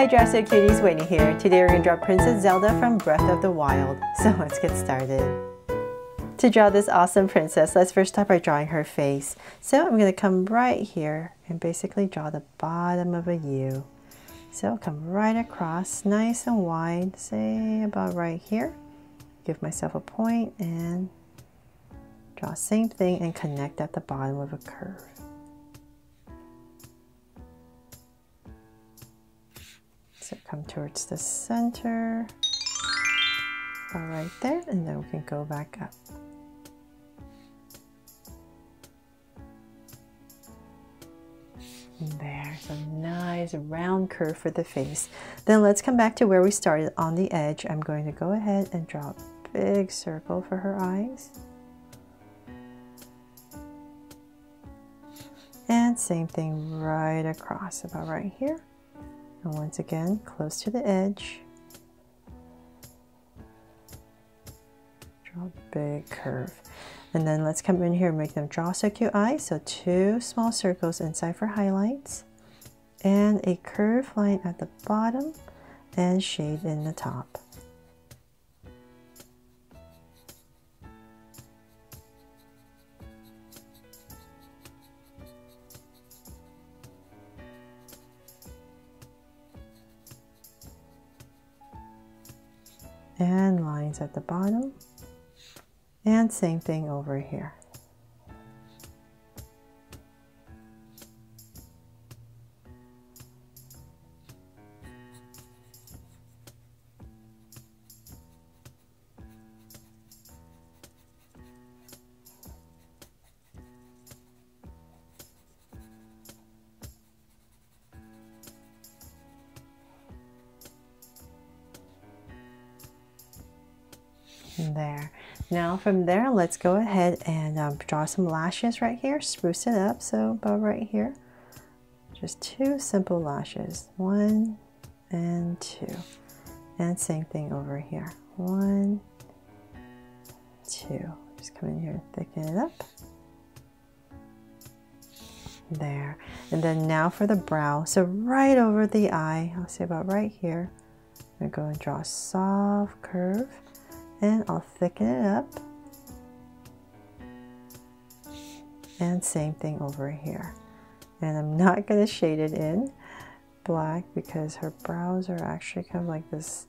Hi Draw So Cuties, Whitney here. Today we're going to draw Princess Zelda from Breath of the Wild. So let's get started. To draw this awesome princess, let's first start by drawing her face. So I'm going to come right here and basically draw the bottom of a U. So come right across, nice and wide, say about right here. Give myself a point and draw same thing and connect at the bottom of a curve. So come towards the center, about right there, and then we can go back up. There's a nice round curve for the face. Then let's come back to where we started on the edge. I'm going to go ahead and draw a big circle for her eyes. And same thing right across, about right here. And once again, close to the edge. Draw a big curve. And then let's come in here and make them draw eyes. So two small circles inside for highlights and a curved line at the bottom and shade in the top. At the bottom and same thing over here. There. Now from there, let's go ahead and um, draw some lashes right here. Spruce it up, so about right here. Just two simple lashes. One and two. And same thing over here. One, two. Just come in here and thicken it up. There. And then now for the brow. So right over the eye, I'll say about right here. I'm to go and draw a soft curve and I'll thicken it up. And same thing over here. And I'm not going to shade it in black because her brows are actually kind of like this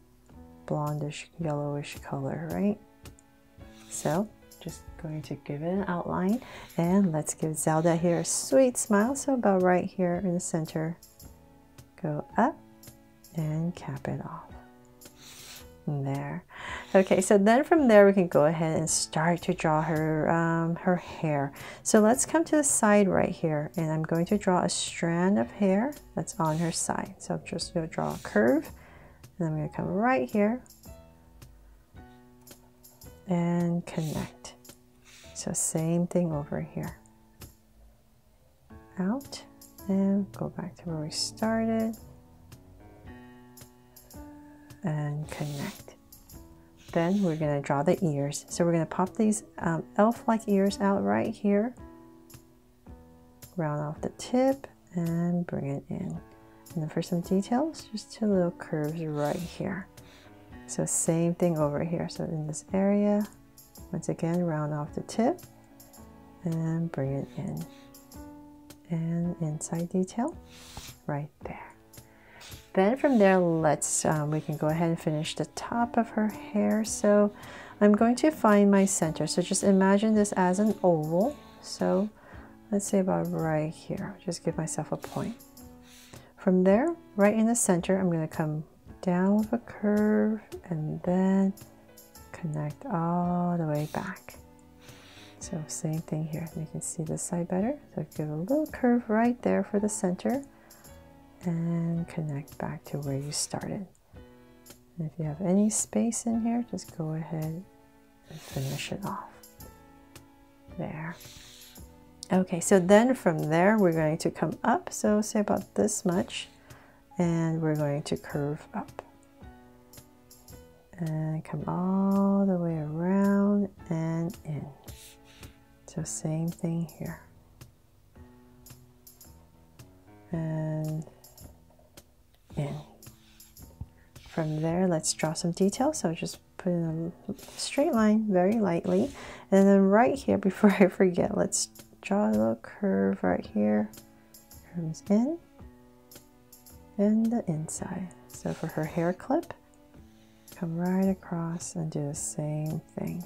blondish yellowish color, right? So just going to give it an outline and let's give Zelda here a sweet smile. So about right here in the center, go up and cap it off and there. Okay, so then from there we can go ahead and start to draw her um, her hair. So let's come to the side right here and I'm going to draw a strand of hair that's on her side. So I'm just going to draw a curve and I'm going to come right here and connect. So same thing over here. Out and go back to where we started and connect. Then we're going to draw the ears. So we're going to pop these um, elf-like ears out right here. Round off the tip and bring it in. And then for some details, just two little curves right here. So same thing over here. So in this area, once again, round off the tip and bring it in. And inside detail right there. Then from there, let's, um, we can go ahead and finish the top of her hair. So I'm going to find my center. So just imagine this as an oval. So let's say about right here, just give myself a point. From there, right in the center, I'm going to come down with a curve and then connect all the way back. So same thing here. You can see this side better. So give a little curve right there for the center and connect back to where you started. And if you have any space in here, just go ahead and finish it off. There. Okay, so then from there, we're going to come up. So say about this much, and we're going to curve up. And come all the way around and in. So same thing here. And in. from there, let's draw some details. So just put in a straight line very lightly. And then right here, before I forget, let's draw a little curve right here. Comes in and the inside. So for her hair clip, come right across and do the same thing.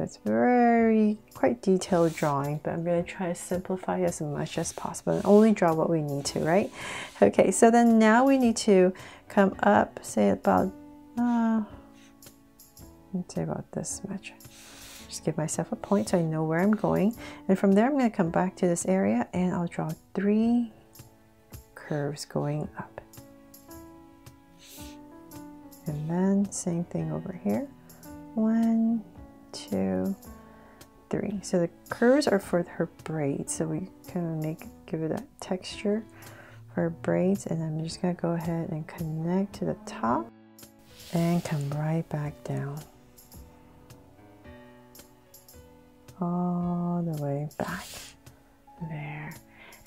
It's very quite detailed drawing, but I'm going to try to simplify as much as possible and only draw what we need to, right? Okay, so then now we need to come up, say about, uh, let's say about this much. Just give myself a point so I know where I'm going. And from there, I'm going to come back to this area and I'll draw three curves going up. And then same thing over here. One, two, three. So the curves are for her braids. So we kind of make, give it that texture for her braids. And I'm just gonna go ahead and connect to the top and come right back down. All the way back there.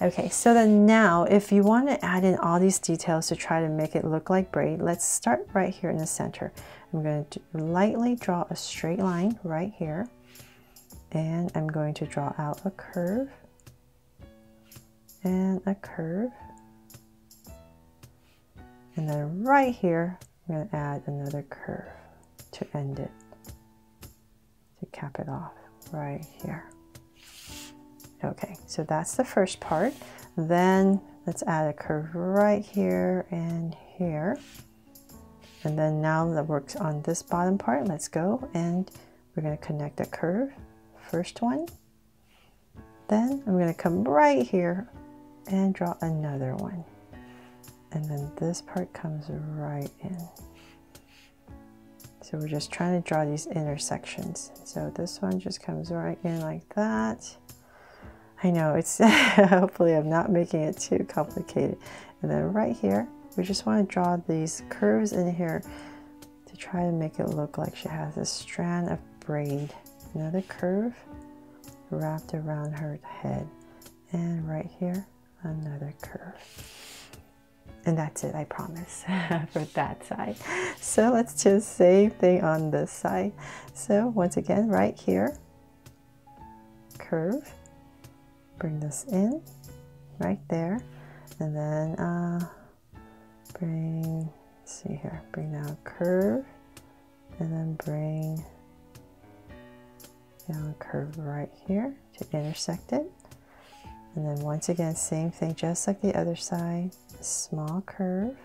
Okay, so then now if you want to add in all these details to try to make it look like braid, let's start right here in the center. I'm going to lightly draw a straight line right here and I'm going to draw out a curve and a curve and then right here I'm going to add another curve to end it to cap it off right here. Okay, so that's the first part. Then let's add a curve right here and here. And then now that works on this bottom part, let's go and we're going to connect a curve. First one. Then I'm going to come right here and draw another one. And then this part comes right in. So we're just trying to draw these intersections. So this one just comes right in like that. I know it's hopefully I'm not making it too complicated. And then right here, we just want to draw these curves in here to try to make it look like she has a strand of braid. Another curve wrapped around her head. And right here, another curve. And that's it, I promise, for that side. So let's just same thing on this side. So once again, right here, curve, bring this in right there and then uh, bring see here bring down a curve and then bring down a curve right here to intersect it. And then once again same thing just like the other side a small curve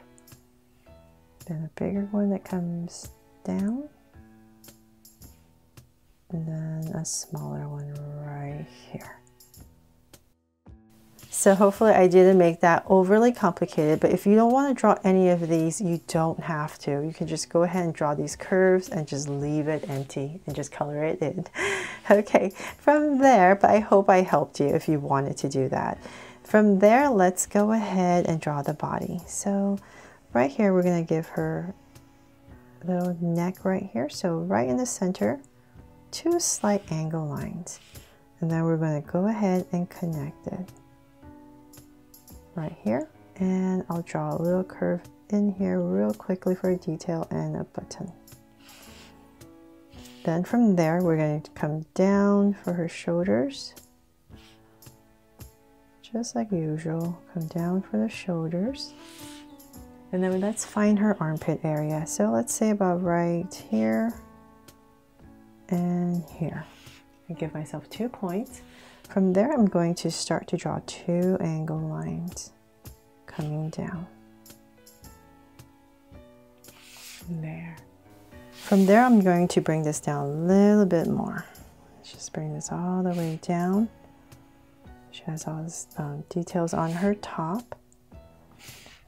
then a bigger one that comes down and then a smaller one right here so hopefully I didn't make that overly complicated, but if you don't want to draw any of these, you don't have to. You can just go ahead and draw these curves and just leave it empty and just color it in. okay, from there, but I hope I helped you if you wanted to do that. From there, let's go ahead and draw the body. So right here, we're going to give her a little neck right here. So right in the center, two slight angle lines. And then we're going to go ahead and connect it right here. And I'll draw a little curve in here real quickly for a detail and a button. Then from there we're going to come down for her shoulders. Just like usual come down for the shoulders. And then let's find her armpit area. So let's say about right here and here. I give myself two points from there, I'm going to start to draw two angle lines coming down. There. From there, I'm going to bring this down a little bit more. Let's just bring this all the way down. She has all these um, details on her top.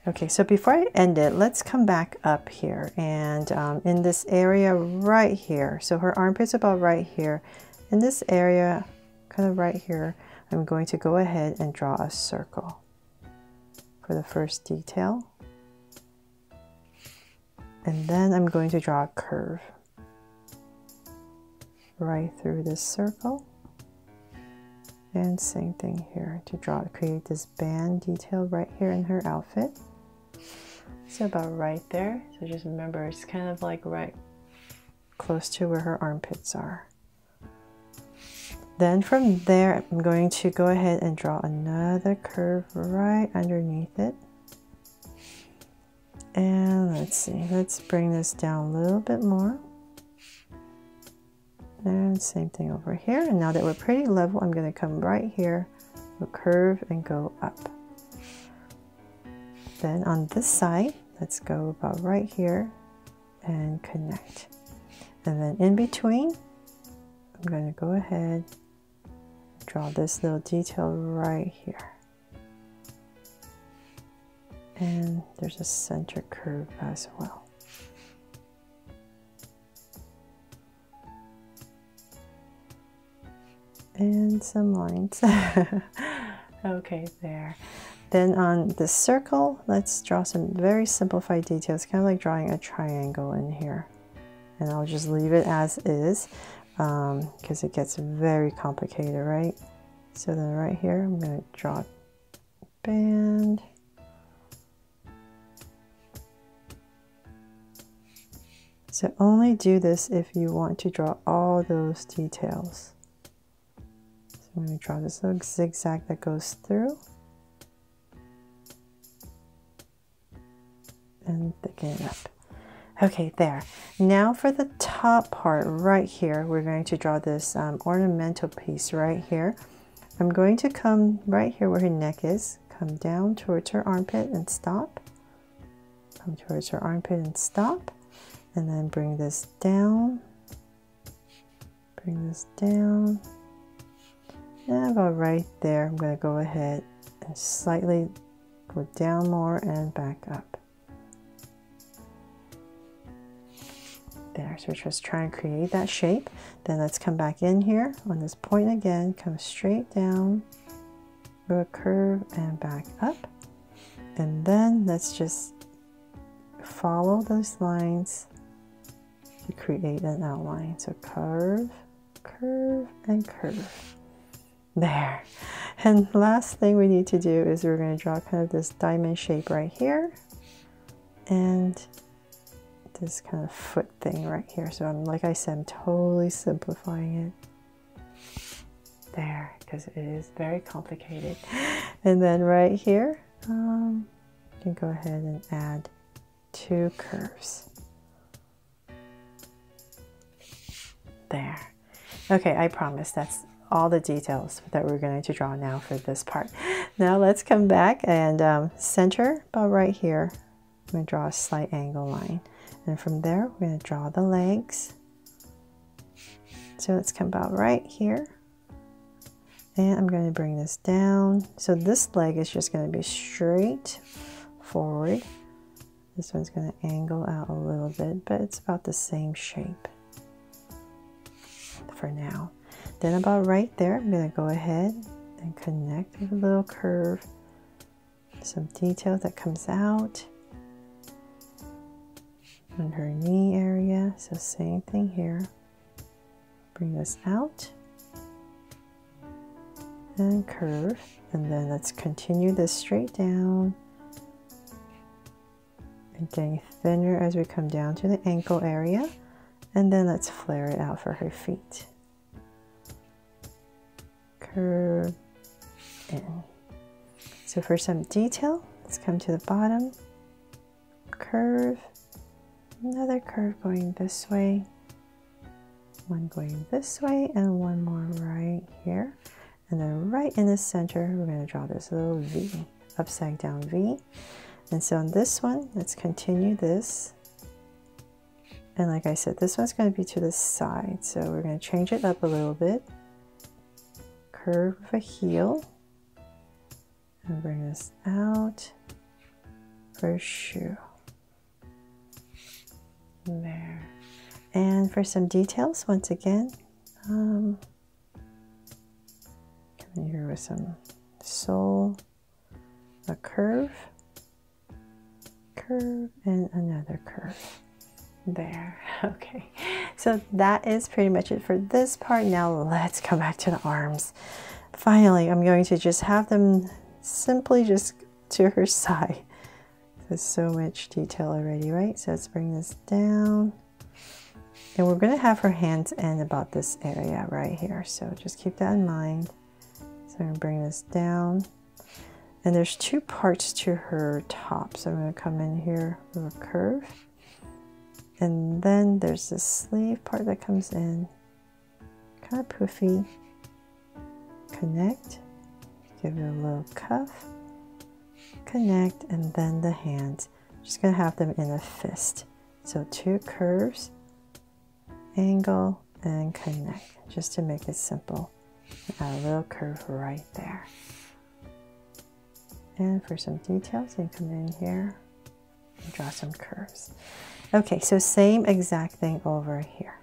Okay, so before I end it, let's come back up here and um, in this area right here. So her armpit's about right here. In this area, of right here, I'm going to go ahead and draw a circle for the first detail. And then I'm going to draw a curve right through this circle. And same thing here to draw create this band detail right here in her outfit. So about right there. So just remember, it's kind of like right close to where her armpits are. Then from there, I'm going to go ahead and draw another curve right underneath it. And let's see, let's bring this down a little bit more. And same thing over here. And now that we're pretty level, I'm going to come right here, curve and go up. Then on this side, let's go about right here and connect. And then in between, I'm going to go ahead draw this little detail right here. And there's a center curve as well. And some lines. okay, there. Then on the circle, let's draw some very simplified details, kind of like drawing a triangle in here. And I'll just leave it as is because um, it gets very complicated, right? So then right here, I'm going to draw a band. So only do this if you want to draw all those details. So I'm going to draw this little zigzag that goes through. And thicken it up. Okay, there. Now for the top part right here, we're going to draw this um, ornamental piece right here. I'm going to come right here where her neck is, come down towards her armpit and stop. Come towards her armpit and stop. And then bring this down. Bring this down. And about right there, I'm going to go ahead and slightly go down more and back up. There. So just try and create that shape. Then let's come back in here on this point again, come straight down, go a curve and back up. And then let's just follow those lines to create an outline. So curve, curve, and curve. There. And last thing we need to do is we're going to draw kind of this diamond shape right here. And this kind of foot thing right here. So I'm, like I said, I'm totally simplifying it there because it is very complicated. And then right here, um, you can go ahead and add two curves. There. Okay, I promise that's all the details that we're going to draw now for this part. Now let's come back and um, center about right here. I'm going to draw a slight angle line. And from there, we're going to draw the legs. So let's come about right here. And I'm going to bring this down. So this leg is just going to be straight forward. This one's going to angle out a little bit, but it's about the same shape for now. Then about right there, I'm going to go ahead and connect with a little curve. Some detail that comes out on her knee area. So same thing here. Bring this out and curve. And then let's continue this straight down and getting thinner as we come down to the ankle area. And then let's flare it out for her feet. Curve in. So for some detail, let's come to the bottom, curve, another curve going this way, one going this way, and one more right here. And then right in the center, we're going to draw this little V, upside down V. And so on this one, let's continue this. And like I said, this one's going to be to the side. So we're going to change it up a little bit. Curve a heel. And bring this out for shoe there. And for some details, once again, um, coming here with some sole, a curve, curve, and another curve. There, okay. So that is pretty much it for this part. Now let's come back to the arms. Finally, I'm going to just have them simply just to her side. There's so much detail already, right? So let's bring this down. And we're going to have her hands end about this area right here. So just keep that in mind. So I'm to bring this down. And there's two parts to her top. So I'm to come in here with a curve. And then there's this sleeve part that comes in. Kind of poofy. Connect. Give it a little cuff. Connect. And then the hands. just going to have them in a fist. So two curves angle and connect just to make it simple add a little curve right there and for some details you come in here and draw some curves okay so same exact thing over here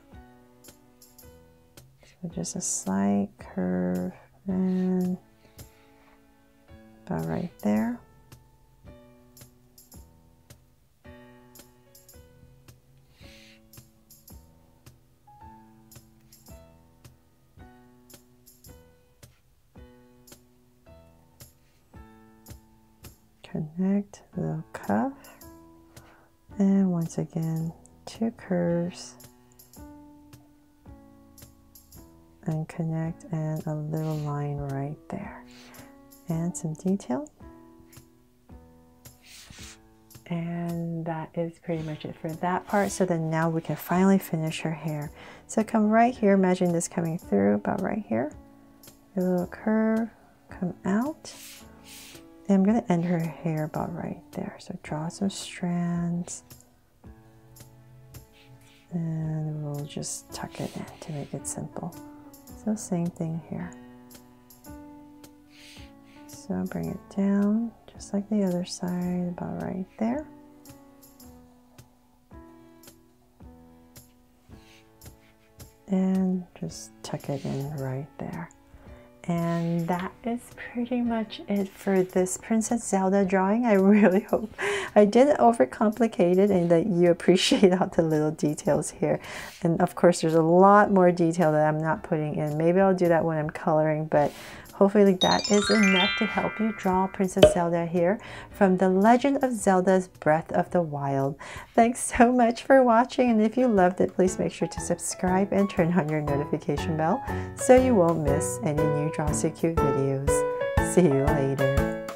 so just a slight curve and about right there connect the cuff. And once again two curves. And connect and a little line right there. And some detail. And that is pretty much it for that part. So then now we can finally finish her hair. So come right here. Imagine this coming through about right here. A little curve. Come out I'm going to end her hair about right there. So draw some strands. And we'll just tuck it in to make it simple. So same thing here. So bring it down just like the other side, about right there. And just tuck it in right there. And that is pretty much it for this Princess Zelda drawing. I really hope I didn't overcomplicate it and that you appreciate all the little details here. And of course, there's a lot more detail that I'm not putting in. Maybe I'll do that when I'm coloring, but Hopefully that is enough to help you draw Princess Zelda here from The Legend of Zelda's Breath of the Wild. Thanks so much for watching and if you loved it, please make sure to subscribe and turn on your notification bell so you won't miss any new Draw Cute videos. See you later.